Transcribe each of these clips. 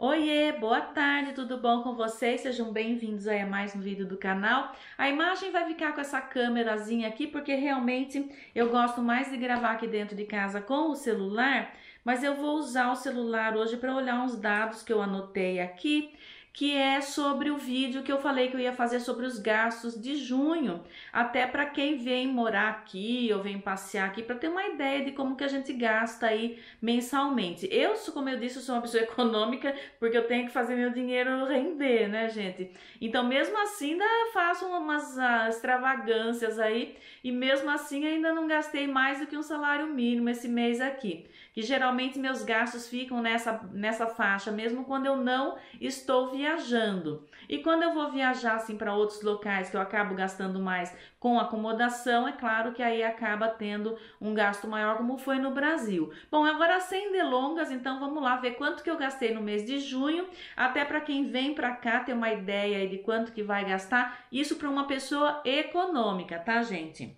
Oiê, boa tarde, tudo bom com vocês? Sejam bem-vindos a mais um vídeo do canal. A imagem vai ficar com essa câmerazinha aqui porque realmente eu gosto mais de gravar aqui dentro de casa com o celular, mas eu vou usar o celular hoje para olhar uns dados que eu anotei aqui que é sobre o vídeo que eu falei que eu ia fazer sobre os gastos de junho, até para quem vem morar aqui ou vem passear aqui, para ter uma ideia de como que a gente gasta aí mensalmente. Eu, como eu disse, sou uma pessoa econômica, porque eu tenho que fazer meu dinheiro render, né, gente? Então, mesmo assim, ainda faço umas uh, extravagâncias aí, e mesmo assim ainda não gastei mais do que um salário mínimo esse mês aqui. Que geralmente meus gastos ficam nessa, nessa faixa, mesmo quando eu não estou viajando viajando. E quando eu vou viajar assim para outros locais que eu acabo gastando mais com acomodação, é claro que aí acaba tendo um gasto maior como foi no Brasil. Bom, agora sem delongas, então vamos lá ver quanto que eu gastei no mês de junho, até para quem vem para cá ter uma ideia de quanto que vai gastar, isso para uma pessoa econômica, tá, gente?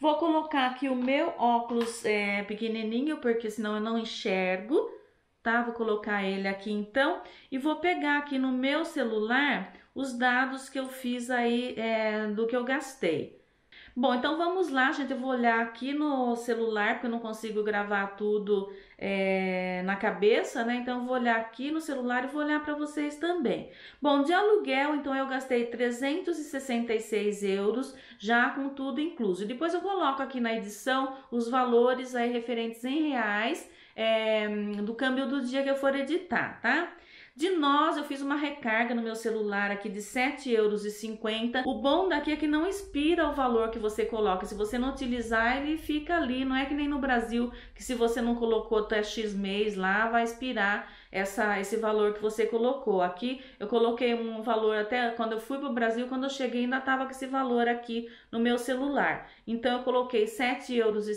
Vou colocar aqui o meu óculos é, pequenininho, porque senão eu não enxergo tá? Vou colocar ele aqui então e vou pegar aqui no meu celular os dados que eu fiz aí é, do que eu gastei. Bom, então vamos lá, gente. Eu vou olhar aqui no celular, porque eu não consigo gravar tudo é, na cabeça, né? Então eu vou olhar aqui no celular e vou olhar para vocês também. Bom, de aluguel, então eu gastei 366 euros, já com tudo incluso. Depois eu coloco aqui na edição os valores aí referentes em reais é, do câmbio do dia que eu for editar, tá? De nós, eu fiz uma recarga no meu celular aqui de R$ 7,50€. O bom daqui é que não expira o valor que você coloca. Se você não utilizar, ele fica ali. Não é que nem no Brasil, que se você não colocou até X mês lá, vai expirar essa, esse valor que você colocou. Aqui eu coloquei um valor até quando eu fui para o Brasil, quando eu cheguei ainda estava com esse valor aqui no meu celular. Então eu coloquei R$ euros.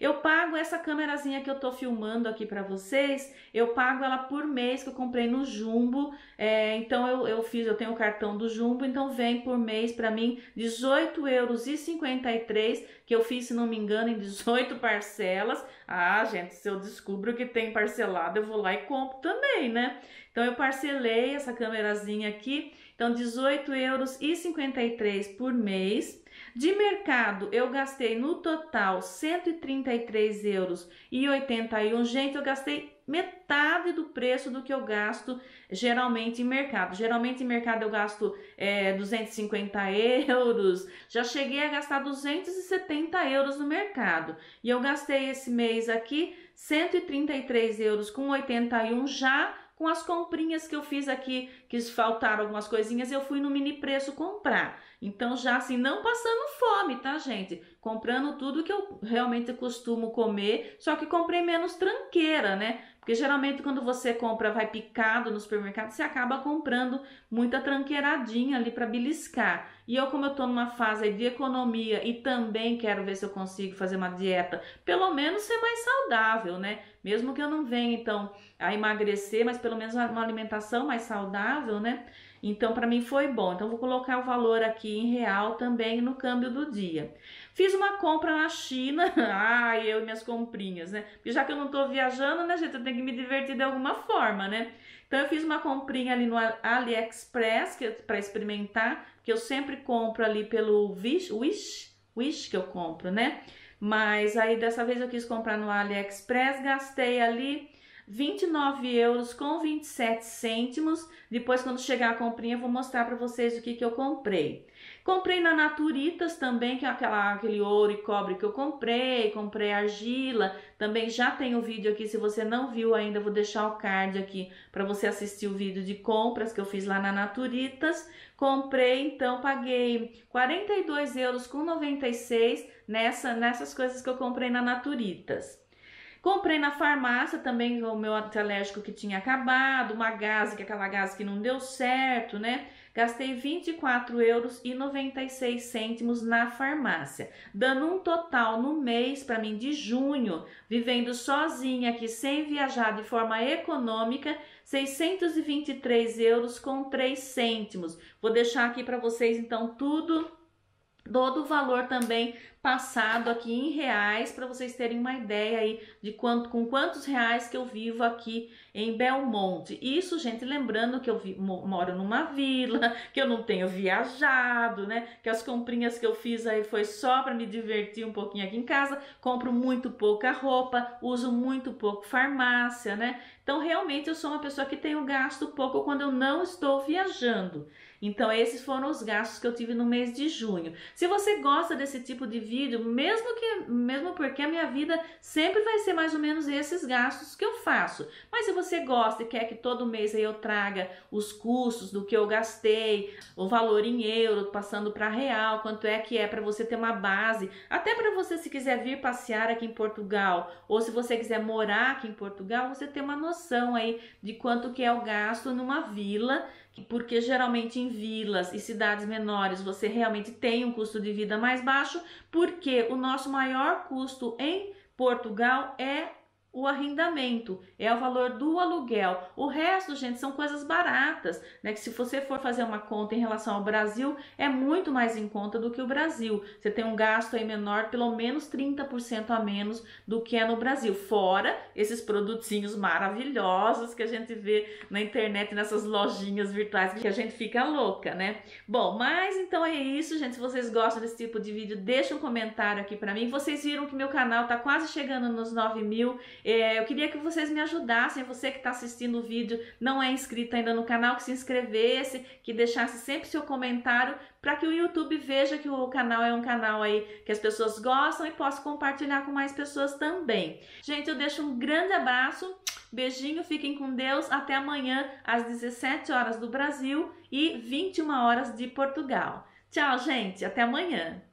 Eu pago essa câmerazinha que eu tô filmando aqui para vocês, eu pago ela por mês que eu comprei no Jumbo. É, então eu, eu fiz, eu tenho o cartão do Jumbo, então vem por mês para mim R$ euros que eu fiz, se não me engano, em 18 parcelas. Ah, gente, se eu descubro que tem parcelado, eu vou lá e compro também, né? Então eu parcelei essa câmerazinha aqui, então 18 euros 53 por mês. De mercado, eu gastei no total 133 euros e 81. Gente, eu gastei metade do preço do que eu gasto geralmente em mercado. Geralmente em mercado eu gasto é, 250 euros, já cheguei a gastar 270 euros no mercado. E eu gastei esse mês aqui 133 euros com 81 já com as comprinhas que eu fiz aqui, que faltaram algumas coisinhas, eu fui no mini preço comprar. Então, já assim, não passando fome, tá, gente? Comprando tudo que eu realmente costumo comer, só que comprei menos tranqueira, né? Porque geralmente quando você compra, vai picado no supermercado, você acaba comprando muita tranqueiradinha ali para beliscar. E eu, como eu tô numa fase de economia e também quero ver se eu consigo fazer uma dieta, pelo menos ser mais saudável, né? Mesmo que eu não venha, então, a emagrecer, mas pelo menos uma alimentação mais saudável, né? Então, para mim foi bom. Então, vou colocar o valor aqui em real também no câmbio do dia. Fiz uma compra na China. Ai, eu e minhas comprinhas, né? Porque já que eu não tô viajando, né, gente? Eu tenho que me divertir de alguma forma, né? Então, eu fiz uma comprinha ali no AliExpress para experimentar, que eu sempre compro ali pelo Wish, Wish, Wish que eu compro, né? Mas aí dessa vez eu quis comprar no AliExpress, gastei ali 29 euros com 27 cêntimos. Depois, quando chegar a comprinha, eu vou mostrar para vocês o que, que eu comprei. Comprei na Naturitas também, que é aquela, aquele ouro e cobre que eu comprei. Comprei argila. Também já tem o vídeo aqui. Se você não viu ainda, vou deixar o card aqui para você assistir o vídeo de compras que eu fiz lá na Naturitas. Comprei, então, paguei 42 euros com 96 nessa, nessas coisas que eu comprei na Naturitas. Comprei na farmácia também o meu antialérgico que tinha acabado, uma gase, que é aquela gase que não deu certo, né? Gastei 24 euros e 96 cêntimos na farmácia, dando um total no mês para mim de junho, vivendo sozinha aqui sem viajar de forma econômica, 623 euros com 3 cêntimos. Vou deixar aqui para vocês então tudo todo o valor também passado aqui em reais para vocês terem uma ideia aí de quanto com quantos reais que eu vivo aqui em Belmonte. Isso, gente, lembrando que eu vi, moro numa vila, que eu não tenho viajado, né? Que as comprinhas que eu fiz aí foi só para me divertir um pouquinho aqui em casa. Compro muito pouca roupa, uso muito pouco farmácia, né? Então, realmente eu sou uma pessoa que tenho gasto pouco quando eu não estou viajando. Então, esses foram os gastos que eu tive no mês de junho. Se você gosta desse tipo de vídeo, mesmo que mesmo porque a minha vida sempre vai ser mais ou menos esses gastos que eu faço. Mas se você gosta e quer que todo mês eu traga os custos do que eu gastei, o valor em euro passando para real, quanto é que é para você ter uma base, até para você se quiser vir passear aqui em Portugal, ou se você quiser morar aqui em Portugal, você ter uma noção aí de quanto que é o gasto numa vila porque geralmente em vilas e cidades menores você realmente tem um custo de vida mais baixo, porque o nosso maior custo em Portugal é o arrendamento, é o valor do aluguel. O resto, gente, são coisas baratas, né? Que se você for fazer uma conta em relação ao Brasil, é muito mais em conta do que o Brasil. Você tem um gasto aí menor, pelo menos 30% a menos do que é no Brasil. Fora esses produtinhos maravilhosos que a gente vê na internet, nessas lojinhas virtuais, que a gente fica louca, né? Bom, mas então é isso, gente. Se vocês gostam desse tipo de vídeo, deixa um comentário aqui para mim. Vocês viram que meu canal tá quase chegando nos 9 mil é, eu queria que vocês me ajudassem, você que está assistindo o vídeo, não é inscrito ainda no canal, que se inscrevesse, que deixasse sempre seu comentário para que o YouTube veja que o canal é um canal aí que as pessoas gostam e possa compartilhar com mais pessoas também. Gente, eu deixo um grande abraço, beijinho, fiquem com Deus, até amanhã às 17 horas do Brasil e 21 horas de Portugal. Tchau, gente, até amanhã.